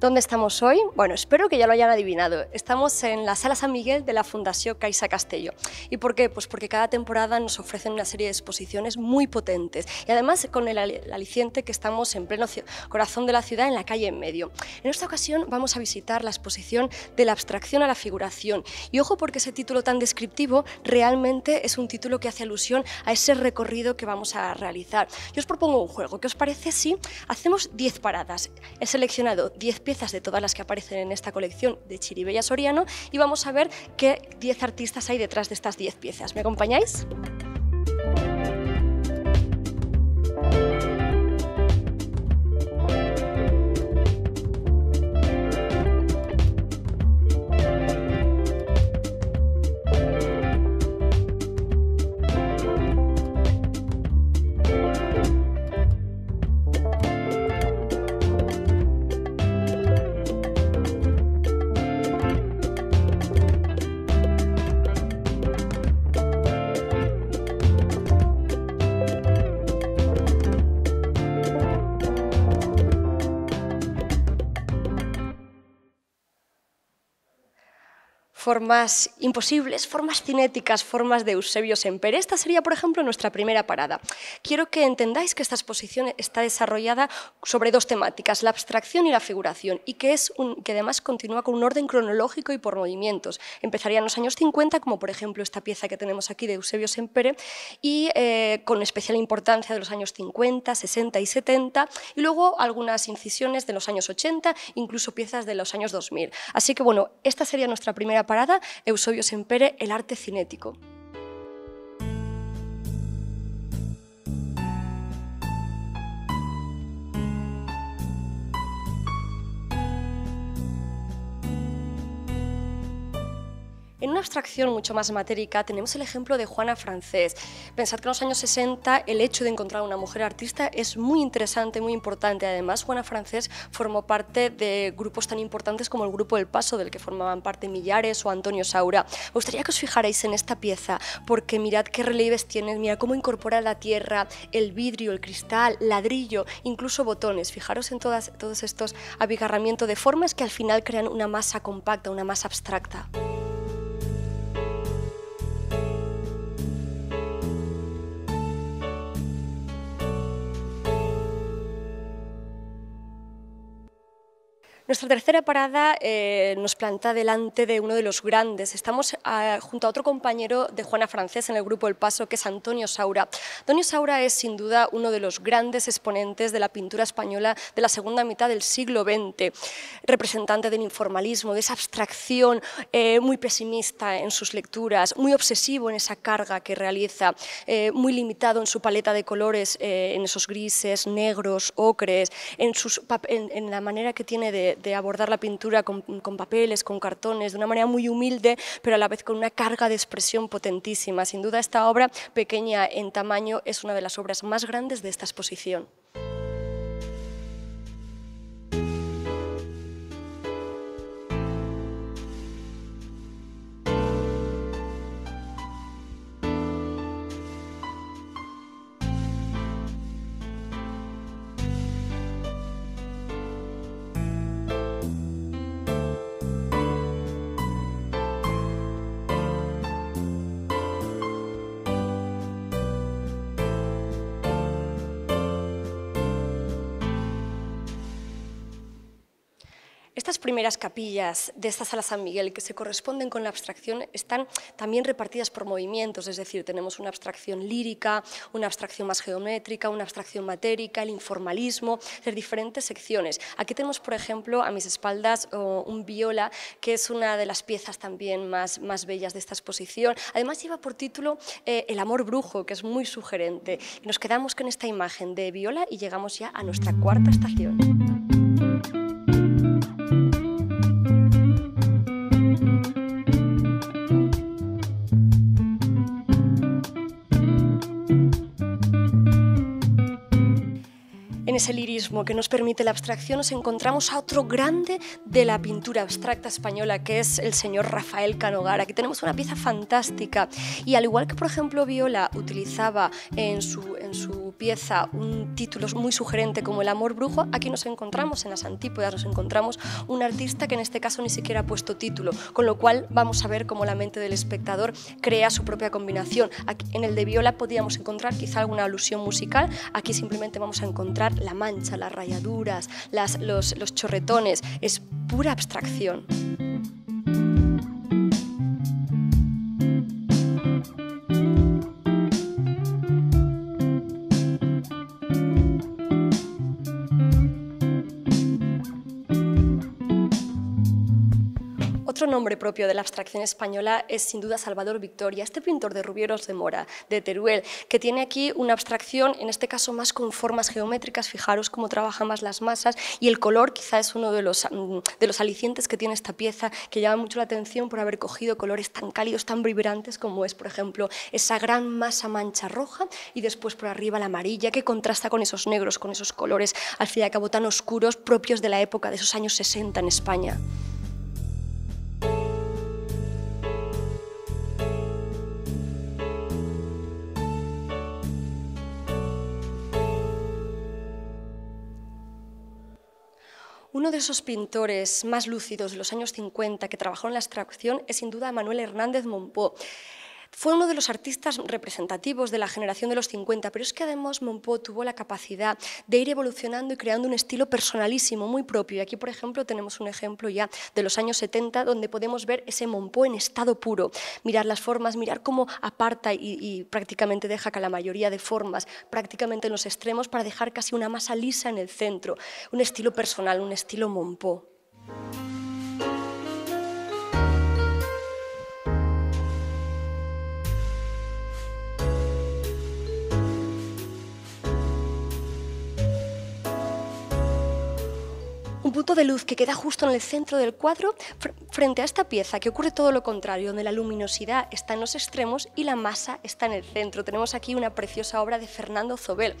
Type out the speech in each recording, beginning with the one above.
¿Dónde estamos hoy? Bueno, espero que ya lo hayan adivinado. Estamos en la Sala San Miguel de la Fundación Caixa Castello. ¿Y por qué? Pues porque cada temporada nos ofrecen una serie de exposiciones muy potentes y además con el aliciente que estamos en pleno corazón de la ciudad, en la calle en medio. En esta ocasión vamos a visitar la exposición de la abstracción a la figuración. Y ojo porque ese título tan descriptivo realmente es un título que hace alusión a ese recorrido que vamos a realizar. Yo os propongo un juego. ¿Qué os parece si hacemos 10 paradas? He seleccionado 10 piezas de todas las que aparecen en esta colección de Chiribella Soriano y vamos a ver qué 10 artistas hay detrás de estas 10 piezas. ¿Me acompañáis? Formas imposibles, formas cinéticas, formas de Eusebio Semper. Esta sería, por ejemplo, nuestra primera parada. Quiero que entendáis que esta exposición está desarrollada sobre dos temáticas, la abstracción y la figuración, y que, es un, que además continúa con un orden cronológico y por movimientos. Empezaría en los años 50, como por ejemplo esta pieza que tenemos aquí de Eusebio Sempere, y eh, con especial importancia de los años 50, 60 y 70, y luego algunas incisiones de los años 80, incluso piezas de los años 2000. Así que bueno, esta sería nuestra primera Parada, Eusebio Sempere, El arte cinético. En una abstracción mucho más matérica tenemos el ejemplo de Juana Francés. Pensad que en los años 60 el hecho de encontrar una mujer artista es muy interesante, muy importante. Además, Juana Francés formó parte de grupos tan importantes como el Grupo El Paso, del que formaban parte Millares o Antonio Saura. Me gustaría que os fijarais en esta pieza, porque mirad qué relieves tiene, mira cómo incorpora la tierra, el vidrio, el cristal, ladrillo, incluso botones. Fijaros en todos estos abigarramientos de formas que al final crean una masa compacta, una masa abstracta. Nuestra tercera parada eh, nos planta delante de uno de los grandes. Estamos ah, junto a otro compañero de Juana Francés en el grupo El Paso, que es Antonio Saura. Antonio Saura es sin duda uno de los grandes exponentes de la pintura española de la segunda mitad del siglo XX, representante del informalismo, de esa abstracción eh, muy pesimista en sus lecturas, muy obsesivo en esa carga que realiza, eh, muy limitado en su paleta de colores, en esos grises, negros, ocres, en, la manera que tiene de, de abordar la pintura con, papeles, con cartones, de una manera muy humilde, pero a la vez con una carga de expresión potentísima. Sin duda esta obra, pequeña en tamaño, es una de las obras más grandes de esta exposición. Estas primeras capillas de esta sala San Miguel que se corresponden con la abstracción están también repartidas por movimientos, es decir, tenemos una abstracción lírica, una abstracción más geométrica, una abstracción matérica, el informalismo, de diferentes secciones. Aquí tenemos, por ejemplo, a mis espaldas un viola, que es una de las piezas también más, más bellas de esta exposición. Además lleva por título eh, El amor brujo, que es muy sugerente. Nos quedamos con esta imagen de viola y llegamos ya a nuestra cuarta estación. Ese lirismo que nos permite la abstracción nos encontramos a otro grande de la pintura abstracta española, que es el señor Rafael Canogar. Aquí tenemos una pieza fantástica y al igual que, por ejemplo, Viola utilizaba en su, en su pieza un título muy sugerente como El amor brujo, aquí nos encontramos en las antípodas, nos encontramos un artista que en este caso ni siquiera ha puesto título, con lo cual vamos a ver cómo la mente del espectador crea su propia combinación. Aquí, en el de Viola podíamos encontrar quizá alguna alusión musical, aquí simplemente vamos a encontrar la mancha, las rayaduras, las, los, los chorretones, es pura abstracción. Nombre propio de la abstracción española es sin duda Salvador Victoria, este pintor de Rubieros de Mora, de Teruel, que tiene aquí una abstracción, en este caso más con formas geométricas, fijaros cómo trabaja más las masas y el color quizá es uno de los, mm, de los alicientes que tiene esta pieza, que llama mucho la atención por haber cogido colores tan cálidos, tan vibrantes como es, por ejemplo, esa gran masa mancha roja y después por arriba la amarilla, que contrasta con esos negros, con esos colores al fin y al cabo tan oscuros propios de la época de esos años 60 en España. Uno de esos pintores más lúcidos de los años 50 que trabajó en la abstracción es sin duda Manuel Hernández Monpó. Fue uno de los artistas representativos de la generación de los 50, pero es que además Monpó tuvo la capacidad de ir evolucionando y creando un estilo personalísimo, muy propio. Y aquí, por ejemplo, tenemos un ejemplo ya de los años 70, donde podemos ver ese Monpó en estado puro, mirar las formas, mirar cómo aparta y, prácticamente deja que la mayoría de formas prácticamente en los extremos para dejar casi una masa lisa en el centro. Un estilo personal, un estilo Monpó. De luz que queda justo en el centro del cuadro frente a esta pieza, que ocurre todo lo contrario, donde la luminosidad está en los extremos y la masa está en el centro. Tenemos aquí una preciosa obra de Fernando Zobel.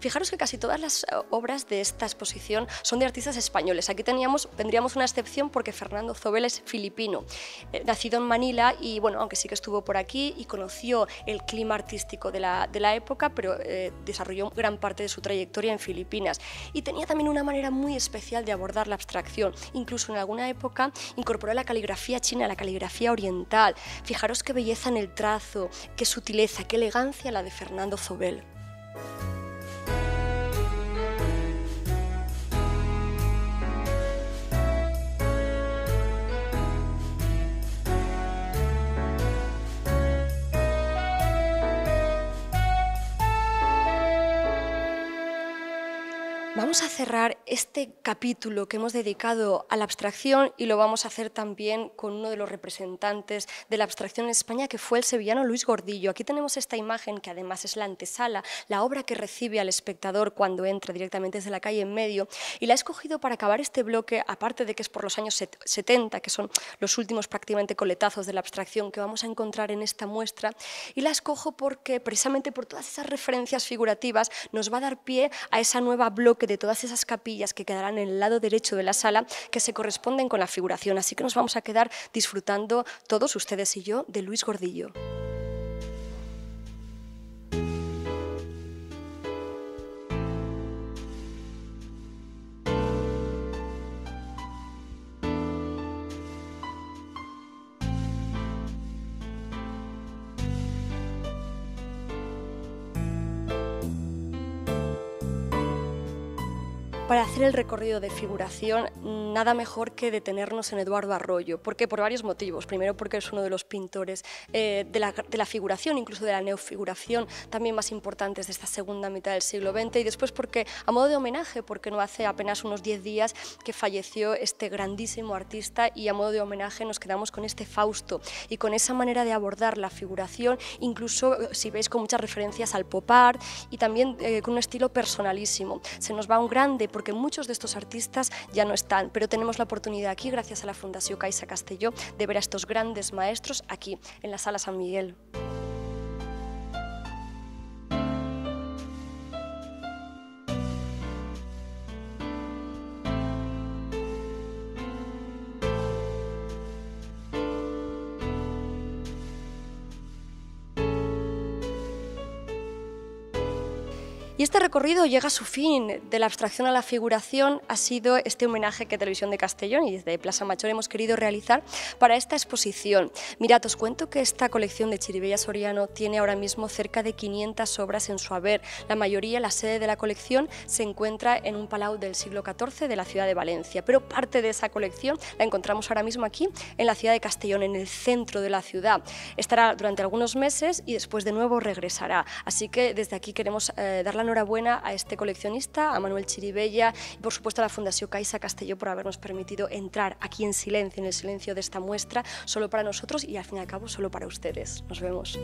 Fijaros que casi todas las eh, obras de esta exposición son de artistas españoles. Aquí teníamos, tendríamos una excepción porque Fernando Zobel es filipino, eh, nacido en Manila y, bueno, aunque sí que estuvo por aquí y conoció el clima artístico de la, de la época, pero eh, desarrolló gran parte de su trayectoria en Filipinas. Y tenía también una manera muy especial de abordar dar la abstracción. Incluso en alguna época incorporó la caligrafía china, la caligrafía oriental. Fijaros qué belleza en el trazo, qué sutileza, qué elegancia la de Fernando Zobel. Vamos a cerrar este capítulo que hemos dedicado a la abstracción y lo vamos a hacer también con uno de los representantes de la abstracción en España, que fue el sevillano Luis Gordillo. Aquí tenemos esta imagen que además es la antesala, la obra que recibe al espectador cuando entra directamente desde la calle en medio. Y la he escogido para acabar este bloque, aparte de que es por los años 70, que son los últimos prácticamente coletazos de la abstracción que vamos a encontrar en esta muestra. Y la escojo porque precisamente por todas esas referencias figurativas nos va a dar pie a esa nueva bloque de todas esas capillas que quedarán en el lado derecho de la sala que se corresponden con la figuración. Así que nos vamos a quedar disfrutando todos ustedes y yo de Luis Gordillo. Para hacer el recorrido de figuración, nada mejor que detenernos en Eduardo Arroyo, porque por varios motivos. Primero, porque es uno de los pintores eh, de, la, figuración, incluso de la neofiguración, también más importantes de esta segunda mitad del siglo XX, y después porque, a modo de homenaje, porque no hace apenas unos 10 días que falleció este grandísimo artista, y a modo de homenaje nos quedamos con este Fausto y con esa manera de abordar la figuración, incluso eh, si veis con muchas referencias al pop art y también eh, con un estilo personalísimo. Se nos va un grande porque muchos de estos artistas ya no están, pero tenemos la oportunidad aquí, gracias a la Fundación Caixa Castelló, de ver a estos grandes maestros aquí, en la Sala San Miguel. Y este recorrido llega a su fin. De la abstracción a la figuración ha sido este homenaje que Televisión de Castellón y desde Plaza Mayor hemos querido realizar para esta exposición. Mirad, os cuento que esta colección de Chiribella Soriano tiene ahora mismo cerca de 500 obras en su haber. La mayoría, la sede de la colección, se encuentra en un palau del siglo XIV de la ciudad de Valencia, pero parte de esa colección la encontramos ahora mismo aquí en la ciudad de Castellón, en el centro de la ciudad. Estará durante algunos meses y después de nuevo regresará. Así que desde aquí queremos eh, dar la enhorabuena a este coleccionista, a Manuel Chiribella y por supuesto a la Fundación Caixa Castelló por habernos permitido entrar aquí en silencio, en el silencio de esta muestra, solo para nosotros y al fin y al cabo solo para ustedes. Nos vemos.